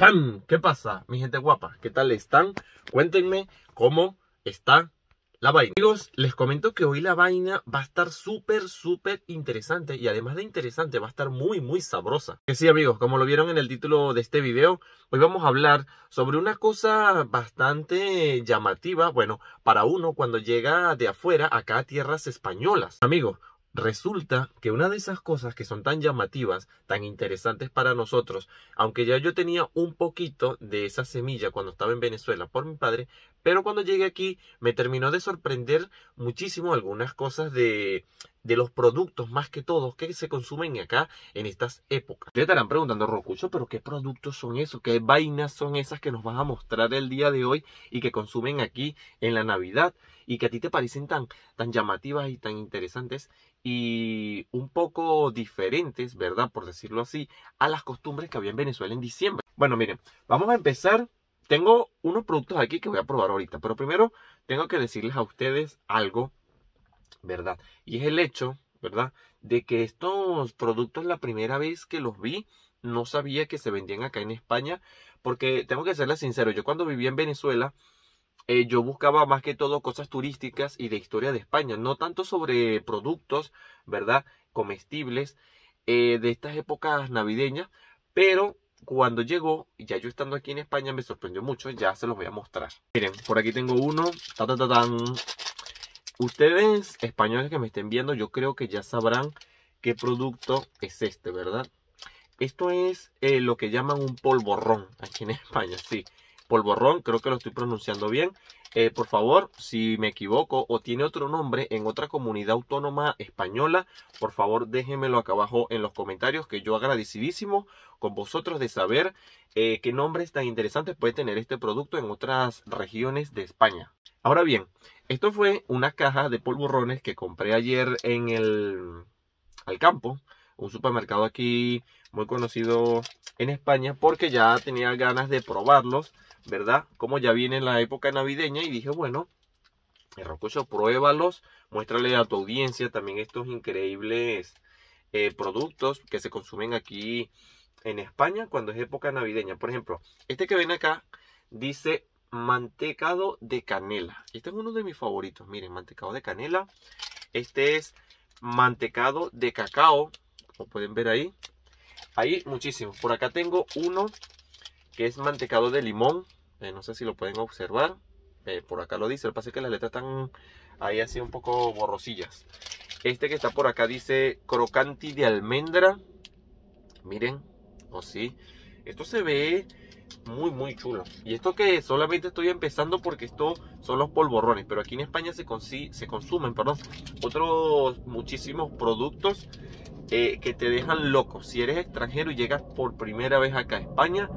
¡Pam! ¿Qué pasa, mi gente guapa? ¿Qué tal están? Cuéntenme cómo está la vaina. Amigos, les comento que hoy la vaina va a estar súper, súper interesante y además de interesante va a estar muy, muy sabrosa. Que sí, amigos, como lo vieron en el título de este video, hoy vamos a hablar sobre una cosa bastante llamativa, bueno, para uno cuando llega de afuera acá a tierras españolas. Amigos, Resulta que una de esas cosas que son tan llamativas, tan interesantes para nosotros, aunque ya yo tenía un poquito de esa semilla cuando estaba en Venezuela por mi padre, pero cuando llegué aquí me terminó de sorprender muchísimo algunas cosas de, de los productos más que todos que se consumen acá en estas épocas. Ustedes estarán preguntando, Rocucho, pero ¿qué productos son esos? ¿Qué vainas son esas que nos vas a mostrar el día de hoy y que consumen aquí en la Navidad y que a ti te parecen tan, tan llamativas y tan interesantes y un poco diferentes, ¿verdad? Por decirlo así, a las costumbres que había en Venezuela en diciembre. Bueno, miren, vamos a empezar tengo unos productos aquí que voy a probar ahorita, pero primero tengo que decirles a ustedes algo, ¿verdad? Y es el hecho, ¿verdad? De que estos productos la primera vez que los vi, no sabía que se vendían acá en España, porque tengo que serles sincero, yo cuando vivía en Venezuela, eh, yo buscaba más que todo cosas turísticas y de historia de España, no tanto sobre productos, ¿verdad? Comestibles eh, de estas épocas navideñas, pero cuando llegó, ya yo estando aquí en España me sorprendió mucho, ya se los voy a mostrar. Miren, por aquí tengo uno, ta, ta, ta, Ustedes, españoles que me estén viendo, yo creo que ya sabrán qué producto es este, ¿verdad? Esto es eh, lo que llaman un polvorrón aquí en España, sí. Polvorrón, creo que lo estoy pronunciando bien. Eh, por favor, si me equivoco o tiene otro nombre en otra comunidad autónoma española, por favor déjenmelo acá abajo en los comentarios, que yo agradecidísimo con vosotros de saber eh, qué nombres tan interesantes puede tener este producto en otras regiones de España. Ahora bien, esto fue una caja de polvorrones que compré ayer en el al campo, un supermercado aquí muy conocido en España, porque ya tenía ganas de probarlos ¿verdad? Como ya viene la época navideña y dije, bueno, Rococho, pruébalos, muéstrale a tu audiencia también estos increíbles eh, productos que se consumen aquí en España cuando es época navideña. Por ejemplo, este que ven acá dice mantecado de canela. Este es uno de mis favoritos. Miren, mantecado de canela. Este es mantecado de cacao. Como pueden ver ahí. Hay muchísimos. Por acá tengo uno que es mantecado de limón. Eh, no sé si lo pueden observar. Eh, por acá lo dice. Lo que pasa es que las letras están ahí así un poco borrosillas. Este que está por acá dice crocanti de almendra. Miren. O oh, sí. Esto se ve muy muy chulo. Y esto que solamente estoy empezando porque esto son los polvorrones. Pero aquí en España se, se consumen perdón, otros muchísimos productos eh, que te dejan loco. Si eres extranjero y llegas por primera vez acá a España,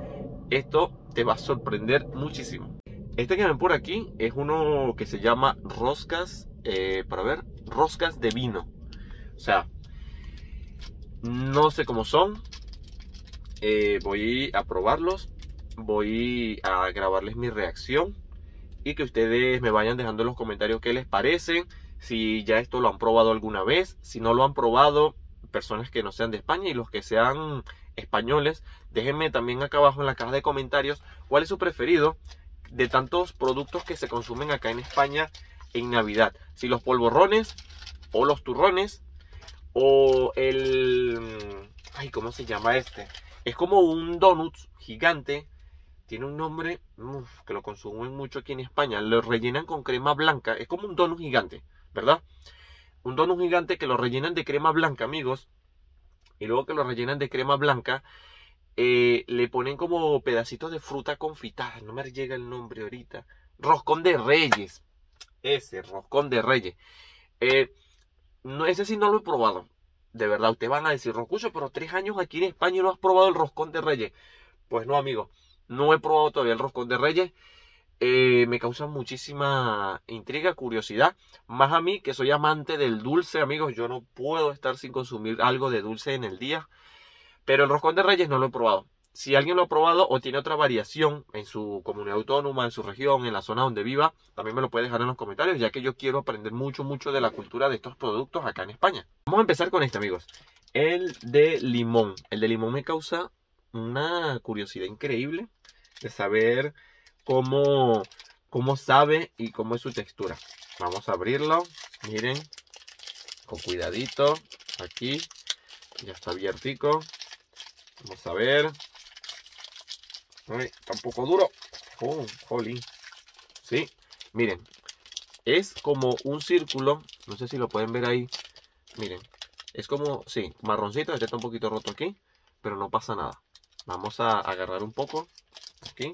esto te va a sorprender muchísimo. Este que ven por aquí es uno que se llama roscas, eh, para ver, roscas de vino. O sea, no sé cómo son. Eh, voy a probarlos. Voy a grabarles mi reacción. Y que ustedes me vayan dejando en los comentarios qué les parece. Si ya esto lo han probado alguna vez. Si no lo han probado, personas que no sean de España y los que sean españoles, déjenme también acá abajo en la caja de comentarios cuál es su preferido de tantos productos que se consumen acá en España en Navidad. Si los polvorrones o los turrones o el... Ay, ¿cómo se llama este? Es como un donut gigante. Tiene un nombre que lo consumen mucho aquí en España. Lo rellenan con crema blanca. Es como un donut gigante, ¿verdad? Un donut gigante que lo rellenan de crema blanca, amigos y luego que lo rellenan de crema blanca, eh, le ponen como pedacitos de fruta confitada, no me llega el nombre ahorita, roscón de reyes, ese roscón de reyes. Eh, no, ese sí no lo he probado, de verdad, ustedes van a decir, Rocucho, pero tres años aquí en España no has probado el roscón de reyes. Pues no, amigo, no he probado todavía el roscón de reyes. Eh, me causa muchísima intriga, curiosidad. Más a mí, que soy amante del dulce, amigos, yo no puedo estar sin consumir algo de dulce en el día. Pero el roscón de reyes no lo he probado. Si alguien lo ha probado o tiene otra variación en su comunidad autónoma, en su región, en la zona donde viva, también me lo puede dejar en los comentarios, ya que yo quiero aprender mucho, mucho de la cultura de estos productos acá en España. Vamos a empezar con este, amigos. El de limón. El de limón me causa una curiosidad increíble de saber cómo, cómo sabe y cómo es su textura. Vamos a abrirlo. Miren, con cuidadito. Aquí ya está abiertico. Vamos a ver. Ay, está un poco duro. Oh, jolín. Sí, miren. Es como un círculo. No sé si lo pueden ver ahí. Miren. Es como, sí, marroncito. Este está un poquito roto aquí. Pero no pasa nada. Vamos a agarrar un poco. Aquí.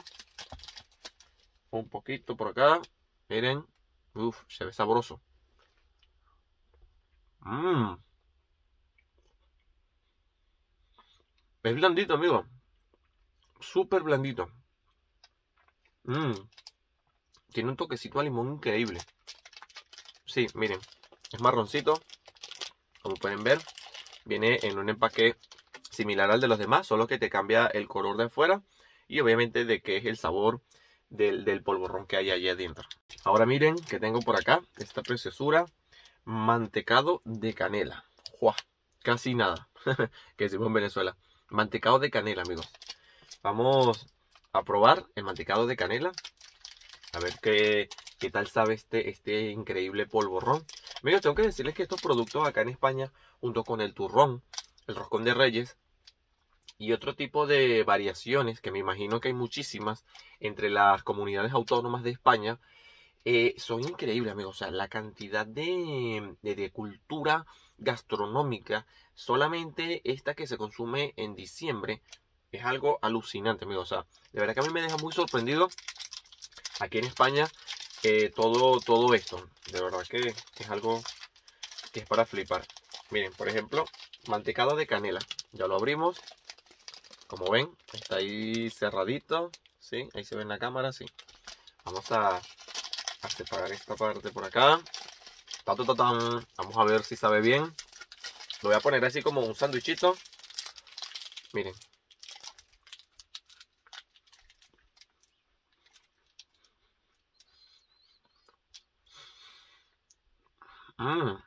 Un poquito por acá. Miren. Uf, se ve sabroso. Mmm. Es blandito, amigo. Súper blandito. Mmm. Tiene un toquecito a limón increíble. Sí, miren. Es marroncito. Como pueden ver. Viene en un empaque similar al de los demás. Solo que te cambia el color de afuera. Y obviamente de que es el sabor del, del polvorrón que hay allí adentro. Ahora miren que tengo por acá. Esta preciosura. Mantecado de canela. ¡Jua! Casi nada. que decimos en Venezuela. Mantecado de canela, amigos. Vamos a probar el mantecado de canela. A ver qué, qué tal sabe este, este increíble polvorrón. Amigos, tengo que decirles que estos productos acá en España, junto con el turrón, el roscón de reyes y otro tipo de variaciones, que me imagino que hay muchísimas entre las comunidades autónomas de España, eh, son increíbles, amigos. O sea, la cantidad de, de, cultura gastronómica, solamente esta que se consume en diciembre, es algo alucinante, amigos. O sea, de verdad que a mí me deja muy sorprendido aquí en España eh, todo, todo esto. De verdad que es algo que es para flipar. Miren, por ejemplo, mantecado de canela. Ya lo abrimos. Como ven, está ahí cerradito. ¿Sí? Ahí se ve en la cámara, sí. Vamos a a separar esta parte por acá. Vamos a ver si sabe bien. Lo voy a poner así como un sándwichito. Miren. Mm.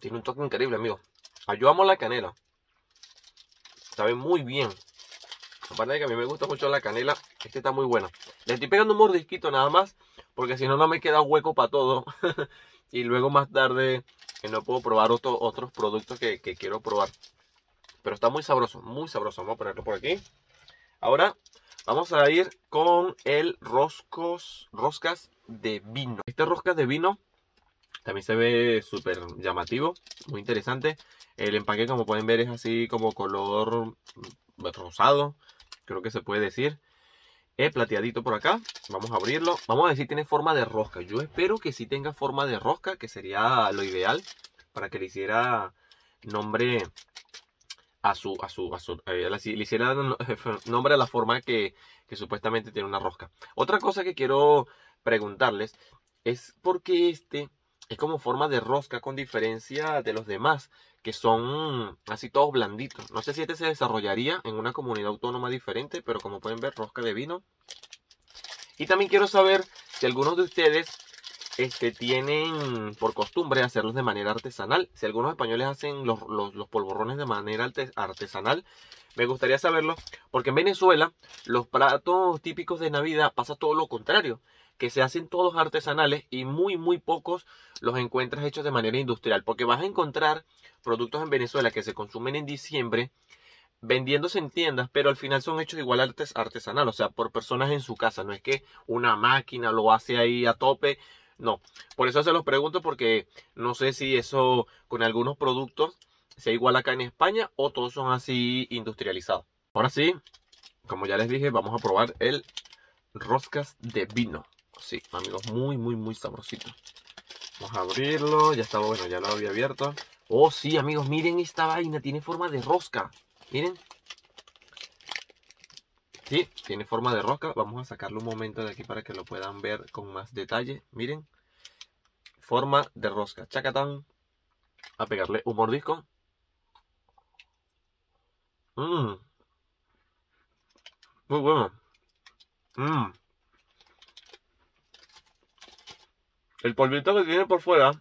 Tiene un toque increíble, amigo. Ayudamos la canela. Sabe muy bien. Aparte de que a mí me gusta mucho la canela, este está muy bueno. Le estoy pegando un mordisquito nada más, porque si no, no me queda hueco para todo. y luego más tarde no puedo probar otros productos que, quiero probar. Pero está muy sabroso, muy sabroso. Vamos a ponerlo por aquí. Ahora vamos a ir con el roscos, roscas de vino. Este roscas de vino también se ve súper llamativo, muy interesante. El empaque, como pueden ver, es así como color rosado creo que se puede decir. Eh, plateadito por acá. Vamos a abrirlo. Vamos a si tiene forma de rosca. Yo espero que sí tenga forma de rosca, que sería lo ideal para que le hiciera nombre a su, a su, a su eh, le hiciera nombre a la forma que, que supuestamente tiene una rosca. Otra cosa que quiero preguntarles es por qué este es como forma de rosca con diferencia de los demás que son así todos blanditos. No sé si este se desarrollaría en una comunidad autónoma diferente, pero como pueden ver, rosca de vino. Y también quiero saber si algunos de ustedes este, tienen por costumbre hacerlos de manera artesanal. Si algunos españoles hacen los, los polvorrones de manera artesanal, me gustaría saberlo, porque en Venezuela los platos típicos de Navidad pasa todo lo contrario que se hacen todos artesanales y muy muy pocos los encuentras hechos de manera industrial, porque vas a encontrar productos en Venezuela que se consumen en diciembre vendiéndose en tiendas, pero al final son hechos igual artes artesanal, o sea, por personas en su casa, no es que una máquina lo hace ahí a tope, no. Por eso se los pregunto porque no sé si eso con algunos productos sea igual acá en España o todos son así industrializados. Ahora sí, como ya les dije, vamos a probar el roscas de vino. Sí, amigos, muy, muy, muy sabrosito. Vamos a abrirlo. Ya estaba, bueno, ya lo había abierto. Oh, sí, amigos, miren esta vaina. Tiene forma de rosca. Miren. Sí, tiene forma de rosca. Vamos a sacarlo un momento de aquí para que lo puedan ver con más detalle. Miren. Forma de rosca. Chacatán. A pegarle un mordisco. Mmm. Muy bueno. Mmm. El polvito que tiene por fuera,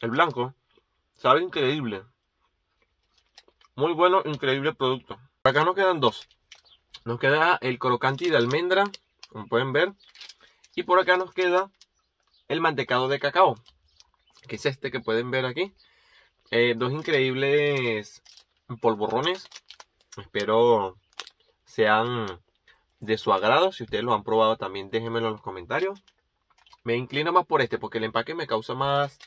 el blanco, sabe increíble. Muy bueno, increíble producto. Acá nos quedan dos. Nos queda el crocanti de almendra, como pueden ver. Y por acá nos queda el mantecado de cacao, que es este que pueden ver aquí. Eh, dos increíbles polvorrones. Espero sean de su agrado. Si ustedes lo han probado también déjenmelo en los comentarios. Me inclino más por este porque el empaque me causa más,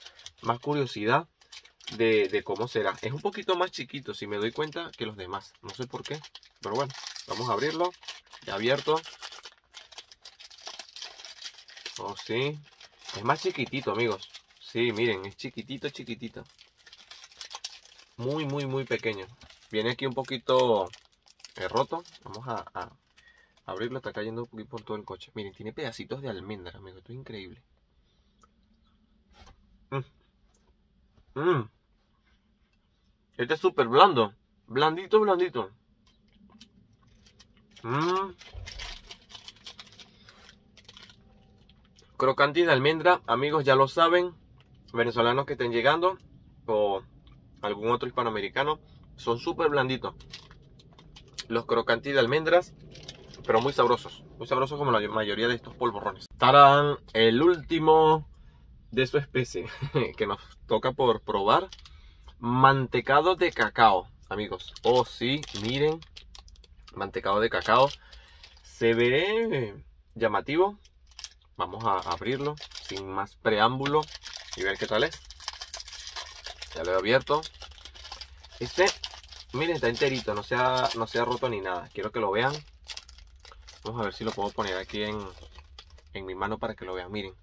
más curiosidad de, de, cómo será. Es un poquito más chiquito si me doy cuenta que los demás. No sé por qué. Pero bueno, vamos a abrirlo. Ya abierto. Oh, sí. Es más chiquitito, amigos. Sí, miren, es chiquitito, chiquitito. Muy, muy, muy pequeño. Viene aquí un poquito eh, roto. Vamos a, a, abrirlo. Está cayendo por todo el coche. Miren, tiene pedacitos de almendra, amigo. Esto es increíble. Mmm. Mmm. Este es súper blando. Blandito, blandito. Mmm. Crocante de almendra, amigos, ya lo saben. Venezolanos que estén llegando o algún otro hispanoamericano, son súper blanditos. Los crocantis de almendras, pero muy sabrosos. Muy sabrosos como la mayoría de estos polvorrones. Estarán el último de su especie que nos toca por probar. Mantecado de cacao, amigos. Oh, sí, miren. Mantecado de cacao. Se ve llamativo. Vamos a abrirlo sin más preámbulo y ver qué tal es. Ya lo he abierto. Este, miren, está enterito, no se, ha, no se ha roto ni nada. Quiero que lo vean. Vamos a ver si lo puedo poner aquí en, en mi mano para que lo vean. Miren,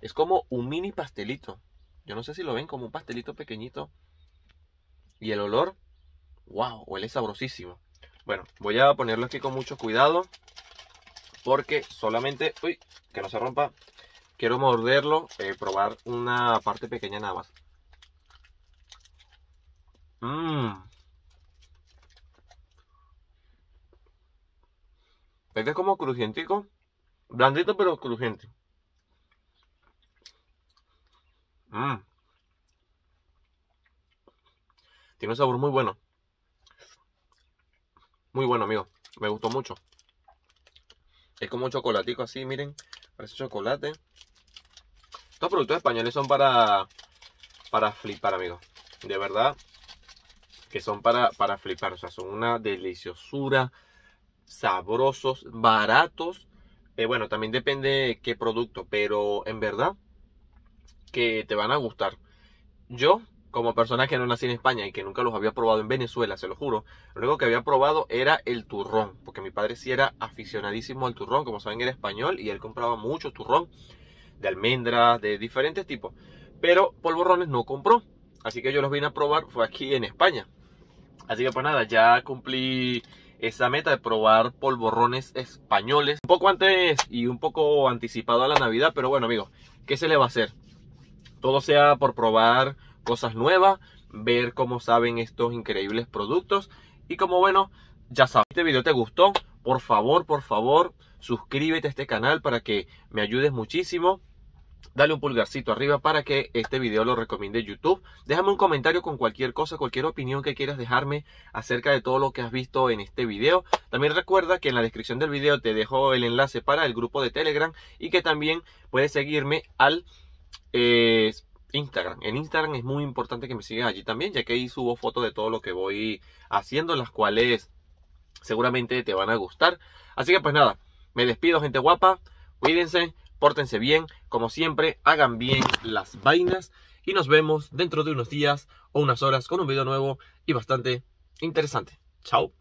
es como un mini pastelito. Yo no sé si lo ven como un pastelito pequeñito. Y el olor, wow, huele sabrosísimo. Bueno, voy a ponerlo aquí con mucho cuidado. Porque solamente, uy, que no se rompa. Quiero morderlo, eh, probar una parte pequeña nada más. Mmm. Este es como crujientico. Blandito pero crujiente. Mmm. Tiene un sabor muy bueno. Muy bueno, amigo. Me gustó mucho. Es como un chocolatico así, miren. Parece chocolate. Estos productos españoles son para, para flipar, amigos. De verdad que son para, para flipar. O sea, son una deliciosura. Sabrosos, baratos. Eh, bueno, también depende de qué producto. Pero en verdad que te van a gustar. Yo como persona que no nací en España y que nunca los había probado en Venezuela, se lo juro, lo único que había probado era el turrón, porque mi padre sí era aficionadísimo al turrón, como saben era español y él compraba mucho turrón de almendras, de diferentes tipos, pero polvorrones no compró, así que yo los vine a probar, fue aquí en España. Así que pues nada, ya cumplí esa meta de probar polvorrones españoles, un poco antes y un poco anticipado a la Navidad, pero bueno amigos, ¿qué se le va a hacer? Todo sea por probar cosas nuevas, ver cómo saben estos increíbles productos. Y como bueno, ya sabes, este video te gustó, por favor, por favor, suscríbete a este canal para que me ayudes muchísimo. Dale un pulgarcito arriba para que este video lo recomiende YouTube. Déjame un comentario con cualquier cosa, cualquier opinión que quieras dejarme acerca de todo lo que has visto en este video. También recuerda que en la descripción del video te dejo el enlace para el grupo de Telegram y que también puedes seguirme al eh, Instagram. En Instagram es muy importante que me sigas allí también, ya que ahí subo fotos de todo lo que voy haciendo, las cuales seguramente te van a gustar. Así que pues nada, me despido gente guapa, cuídense, pórtense bien, como siempre, hagan bien las vainas y nos vemos dentro de unos días o unas horas con un video nuevo y bastante interesante. Chao.